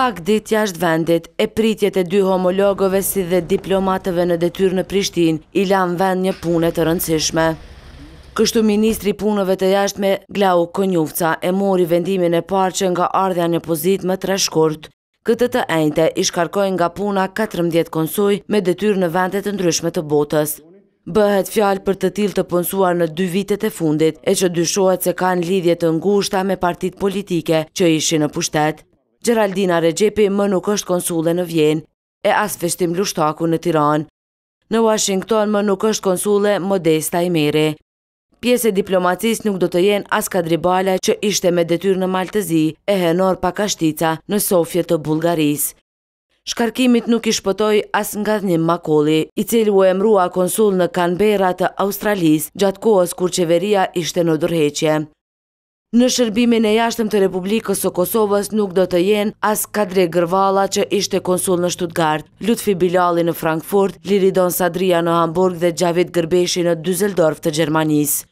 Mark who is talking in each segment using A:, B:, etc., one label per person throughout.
A: Pak ditë jashtë vendit, e pritjet e dy homologëve si dhe diplomatëve në detyrë në Prishtinë, i lanë vend një pune të rëndësishme. Kështu ministri i punëve të jashtme, Glauk Konjufca, e mori vendimin e parë që nga ardhja në pozitë më tre shkurt. Këtë të enjte i shkarkoi nga puna katërmbëdhjetë konsuj me detyrë në vende të ndryshme të botës. Bëhet fjalë për të tillë të punësuar në dy vitet e fundit, e që dyshohet se kanë lidhje të ngushta me partitë politike që ishin në pushtet. Xheraldina Rexhepi më nuk është konsulle në Vjenë, e as Festim Lushtaku në Tiranë. Në Uashington më nuk është konsulle Modesta Imeri. Pjesë e diplomacisë nuk do të jenë as Kadri Bala që ishte me detyrë në Mal të Zi e Henor Pakashtica në Sofje të Bullgarisë. Shkarkimit nuk i shpëtoi as Ngadhnjim Makolli, i cili u emërua konsull në Kanberra të Australisë gjatë kohës kur qeveria ishte në dorëheqje. Në shërbimin e jashtëm të Republikës së Kosovës nuk do të jenë as Kadri Gërvalla që ishte konsull në Shtutgart, Lutfi Bilalli në Frankfurt, Liridon Sadria në Hamburg dhe Xhavit Gërbeshi në Dyzeldorf të Gjermanisë.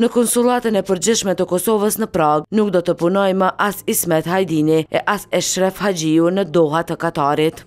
A: Në Konsullatën e Përgjithshme të Kosovës në Pragë nuk do të punojë më as Ismet Hajdini e as Eshref Haxhiu në Doha të Katarit.